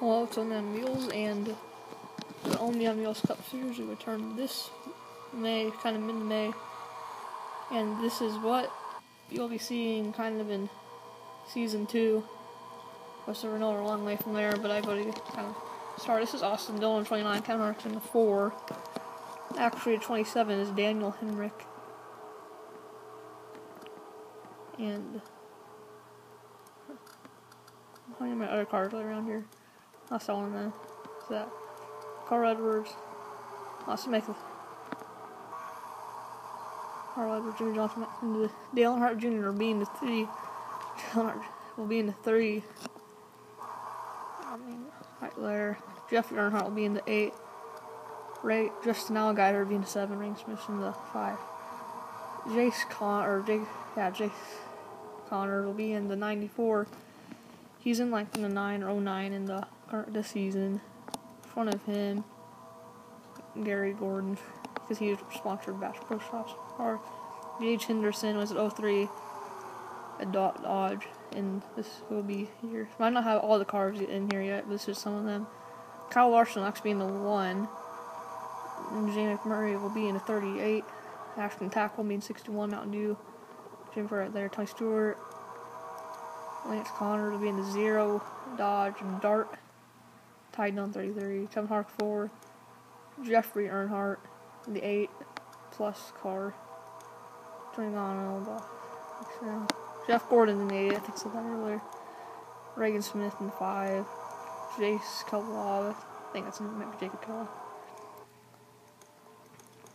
Well, it's on Wheels, and the Only on Wheels Cup Series will return this May, kind of mid May. And this is what you'll be seeing kind of in season two. Of course, we're long way from there, but I've already kind of started. This is Austin Dillon, 29, Ken Harkin, the 4. Actually, 27 is Daniel Hemric. And many of my other are around here? Not selling them. What's that? Carl Edwards. Oh, Austin Smith. Carl Edwards, Jimmie Johnson, the Dale Earnhardt Jr. will be in the three. Dale Earnhardt will be in the three. I mean, right there. Jeff Earnhardt will be in the eight. Ray Justin Allgaier will be in the seven. Regan Smith in the five. Jace Con or Jake, yeah, Jace Connor will be in the 94. He's in like in the 9 or 09 in the this season. In front of him, Gary Gordon, because he was sponsored Bass Pro Shops. Or Gage Henderson was at 03 at Dodge, and this will be here. Might not have all the cars in here yet, but this is some of them. Kyle Larson will actually the 1. And Jay McMurray will be in the 38. Ashton Tackle will be in 61 Mountain Dew. Jim right there. Tony Stewart. Lance Connor will be in the 0. Dodge and Dart. Tied on 33. Kevin Hark 4. Jeffrey Earnhardt the 8 plus car. Tony Gano. Jeff Gordon in the 8. I think I said that earlier. Regan Smith in the 5. Jace Kelblov. I think that's maybe Jacob Kellogg.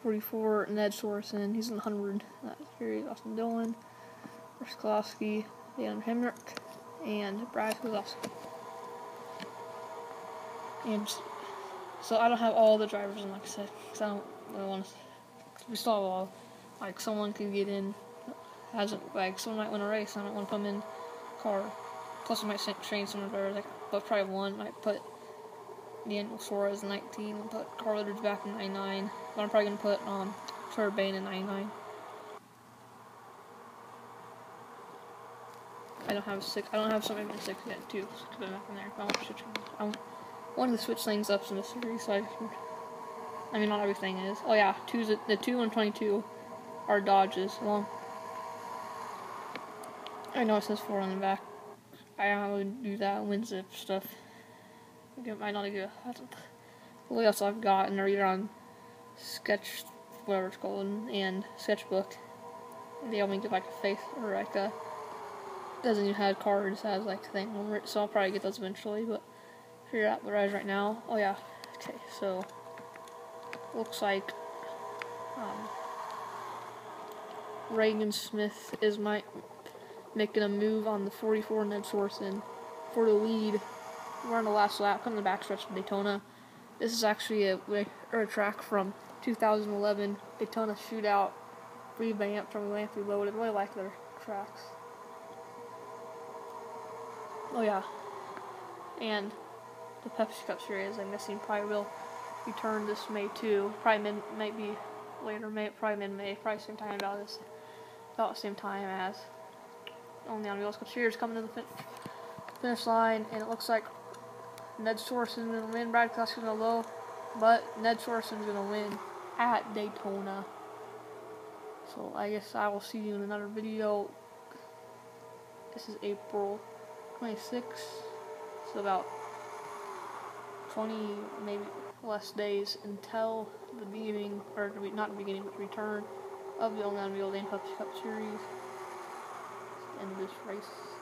44, Ned Sorensen. He's in the 100. That's series. Austin Dillon. Chris Kolowski. Dan Hemric. And Brad Keselowski. And so I don't have all the drivers in, like I said, because I don't really want to. We still have all. Like, someone could get in, hasn't, like, someone might win a race, I don't want to put them in car. Plus, I might train some drivers, like, but probably one might put Daniel Suarez 19 and put Carl Edwards back in 99. But I'm probably going to put um, Trevor Bayne in 99. I don't have six. I don't have something in six yet too. So put back in there. I want to. I want, wanted to switch things up in the series. So I, I mean, not everything is. Oh yeah, two's the two and 22 are Dodges. Well, I know it says four on the back. I really do that wind zip stuff. I might not do that. What else I've got, and they're either on sketch, whatever it's called, and sketchbook. They only give like a face or like a doesn't even have cards has like a thing so I'll probably get those eventually. But figure out the rise right now. Oh yeah, okay. So looks like um, Regan Smith is my making a move on the 44 Ned Sorensen for the lead. We're on the last lap, coming the backstretch of Daytona. This is actually a, a track from 2011 Daytona Shootout revamped from Land Reloaded. I really like their tracks. Oh yeah, and the Pepsi Cup Series I'm guessing probably will return this May too. Probably mid, might be later May, probably mid May, probably same time about this, about the same time as only on Wheels Cup Series coming to the fin finish line, and it looks like Ned Sorensen is gonna win. Brad Keselowski's gonna low, but Ned Sorensen's gonna win at Daytona. So I guess I will see you in another video. This is April 26. So about 20, maybe less days until the beginning, or not the beginning, but the return of the Only on Wheels and Pepsi Cup Series. End this race.